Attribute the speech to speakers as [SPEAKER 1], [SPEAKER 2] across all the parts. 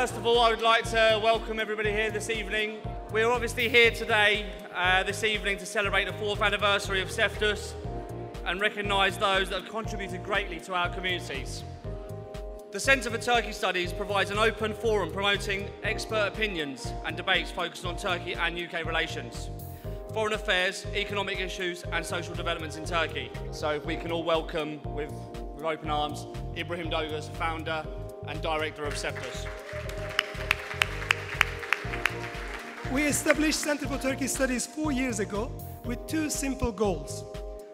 [SPEAKER 1] First of all, I would like to welcome everybody here this evening. We're obviously here today, uh, this evening, to celebrate the fourth anniversary of CEFTUS and recognise those that have contributed greatly to our communities. The Centre for Turkey Studies provides an open forum promoting expert opinions and debates focused on Turkey and UK relations, foreign affairs, economic issues and social developments in Turkey. So we can all welcome with, with open arms Ibrahim Dogus, founder and director of CEFTUS.
[SPEAKER 2] We established Center for Turkey Studies four years ago with two simple goals.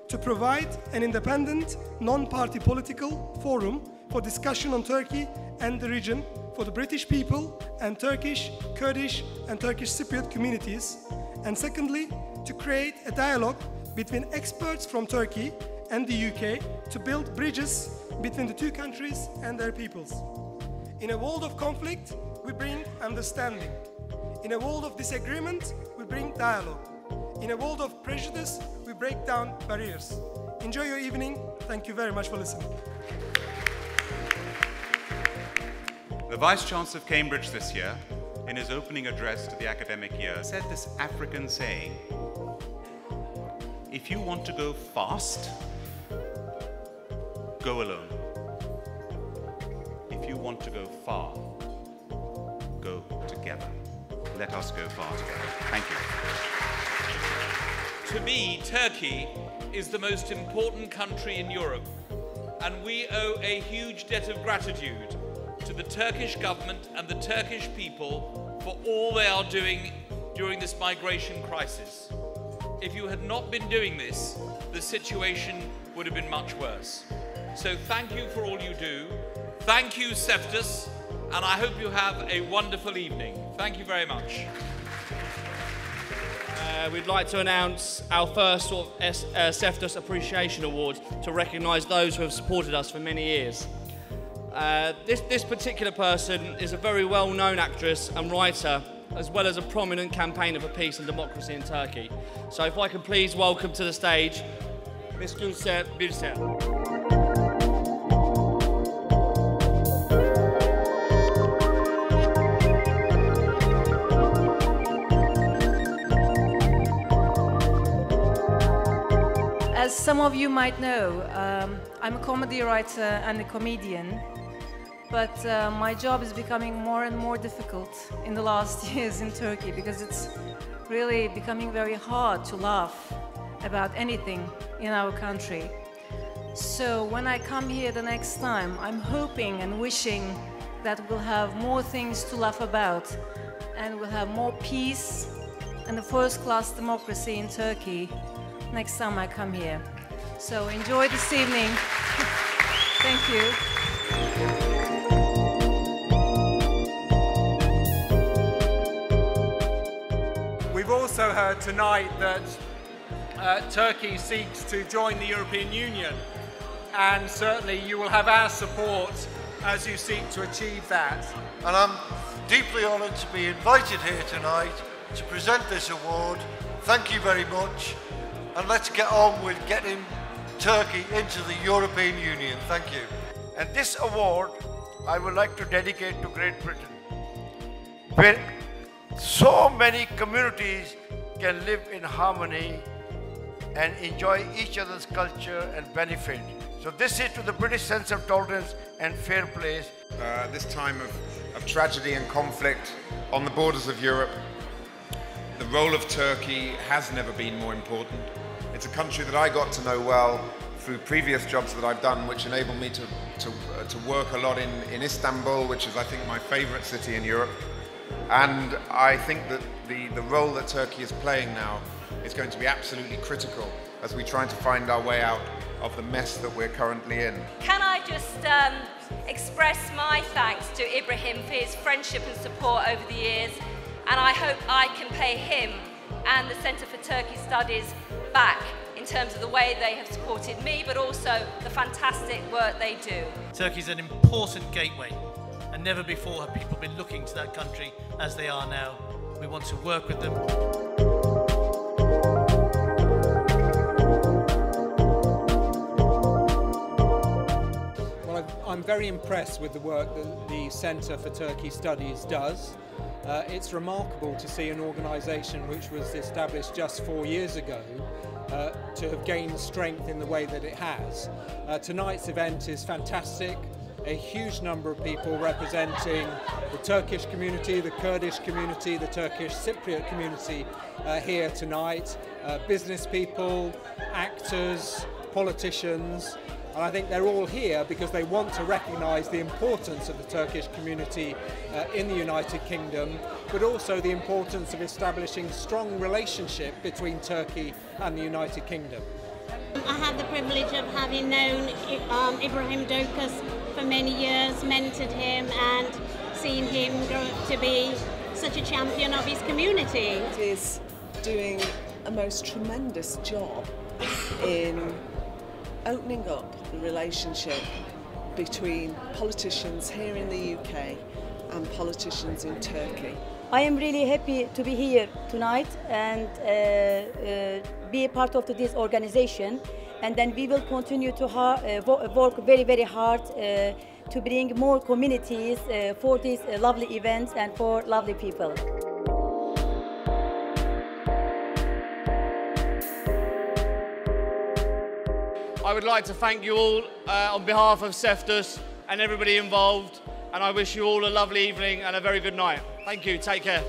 [SPEAKER 2] To provide an independent, non-party political forum for discussion on Turkey and the region for the British people and Turkish, Kurdish and Turkish Cypriot communities. And secondly, to create a dialogue between experts from Turkey and the UK to build bridges between the two countries and their peoples. In a world of conflict, we bring understanding. In a world of disagreement, we bring dialogue. In a world of prejudice, we break down barriers. Enjoy your evening. Thank you very much for listening.
[SPEAKER 3] The Vice Chancellor of Cambridge this year, in his opening address to the academic year, said this African saying If you want to go fast, go alone. If you want to go far, go. Let us go far together. Thank
[SPEAKER 4] you. To me, Turkey is the most important country in Europe, and we owe a huge debt of gratitude to the Turkish government and the Turkish people for all they are doing during this migration crisis. If you had not been doing this, the situation would have been much worse. So thank you for all you do. Thank you, CEFTUS, and I hope you have a wonderful evening. Thank you very much.
[SPEAKER 1] Uh, we'd like to announce our first sort of uh, Appreciation Award to recognise those who have supported us for many years. Uh, this, this particular person is a very well-known actress and writer, as well as a prominent campaigner for peace and democracy in Turkey. So if I can please welcome to the stage Ms. Gülser Birsel.
[SPEAKER 5] As some of you might know, um, I'm a comedy writer and a comedian, but uh, my job is becoming more and more difficult in the last years in Turkey because it's really becoming very hard to laugh about anything in our country. So when I come here the next time, I'm hoping and wishing that we'll have more things to laugh about and we'll have more peace and a first-class democracy in Turkey next time I come here. So enjoy this evening. Thank you.
[SPEAKER 6] We've also heard tonight that uh, Turkey seeks to join the European Union, and certainly you will have our support as you seek to achieve that.
[SPEAKER 7] And I'm deeply honoured to be invited here tonight to present this award. Thank you very much and let's get on with getting Turkey into the European Union. Thank you.
[SPEAKER 8] And this award I would like to dedicate to Great Britain, where so many communities can live in harmony and enjoy each other's culture and benefit. So this is to the British sense of tolerance and fair play.
[SPEAKER 9] Uh, this time of, of tragedy and conflict on the borders of Europe, the role of Turkey has never been more important. It's a country that I got to know well through previous jobs that I've done, which enabled me to, to, uh, to work a lot in, in Istanbul, which is, I think, my favorite city in Europe. And I think that the, the role that Turkey is playing now is going to be absolutely critical as we try to find our way out of the mess that we're currently in.
[SPEAKER 10] Can I just um, express my thanks to Ibrahim for his friendship and support over the years, and I hope I can pay him and the Centre for Turkey Studies back in terms of the way they have supported me, but also the fantastic work they do.
[SPEAKER 11] Turkey is an important gateway, and never before have people been looking to that country as they are now. We want to work with them.
[SPEAKER 2] Well,
[SPEAKER 6] I'm very impressed with the work that the Centre for Turkey Studies does. Uh, it's remarkable to see an organisation which was established just four years ago uh, to have gained strength in the way that it has. Uh, tonight's event is fantastic. A huge number of people representing the Turkish community, the Kurdish community, the Turkish Cypriot community uh, here tonight. Uh, business people, actors, politicians, and I think they're all here because they want to recognise the importance of the Turkish community uh, in the United Kingdom, but also the importance of establishing strong relationship between Turkey and the United Kingdom.
[SPEAKER 12] I have the privilege of having known um, Ibrahim Dogus for many years, mentored him and seen him grow up to be such a champion of his community.
[SPEAKER 13] He is doing a most tremendous job in opening up the relationship between politicians here in the UK and politicians in Turkey.
[SPEAKER 14] I am really happy to be here tonight and uh, uh, be a part of this organization. And then we will continue to uh, work very, very hard uh, to bring more communities uh, for these uh, lovely events and for lovely people.
[SPEAKER 1] I would like to thank you all uh, on behalf of Ceftus and everybody involved, and I wish you all a lovely evening and a very good night. Thank you. Take care.